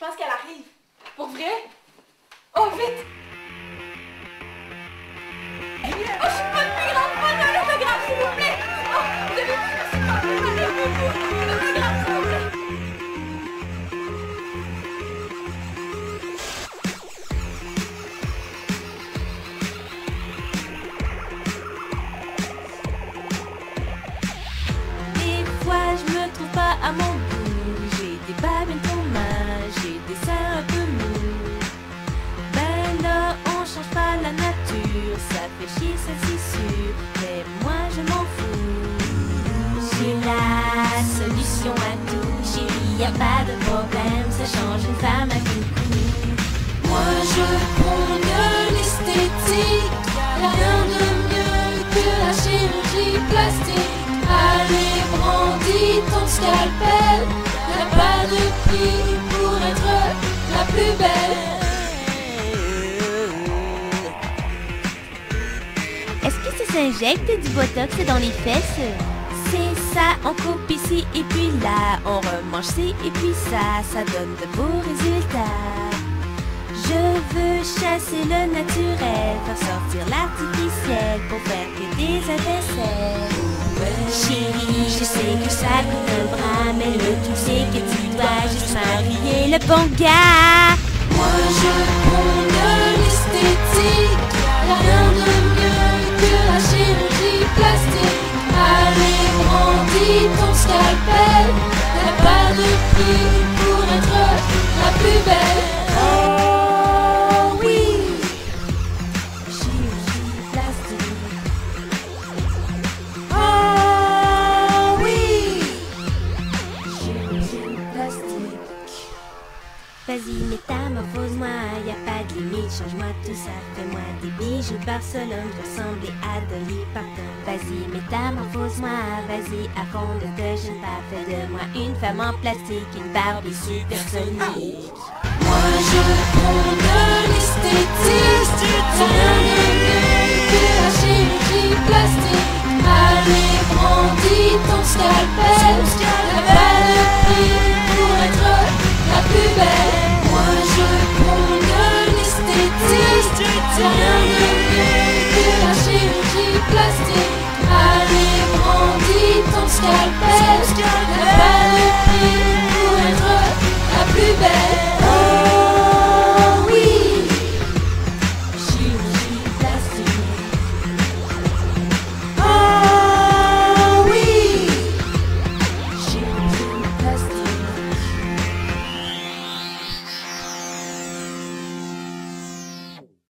Je pense qu'elle arrive. Pour vrai? Oh, vite! Sûr. Mais moi je m'en fous. J'ai la solution à tout. Chérie y a pas de problème. Ça change une femme à coucou Moi je prône l'esthétique. Rien de mieux que la chirurgie plastique. Allez, brandis ton scalpel. S'injecte du botox dans les fesses? C'est ça, on coupe ici et puis là, on remange ci et puis ça, ça donne de beaux résultats. Je veux chasser le naturel, faire sortir l'artificiel pour faire que des étincelles. Chérie, je sais que ça coûte un bras, mais le tout c'est que tu dois juste marier le bon gars. Moi métamorphose-moi, y a pas de limite, change-moi tout ça, fais-moi des bijoux Barcelone, je ressembler à Dolly Parton. Vas-y, métamorphose-moi, vas-y, à fond de te gêne pas, fais de moi une femme en plastique, une Barbie supersonique. Moi je prône l'esthétique, la plus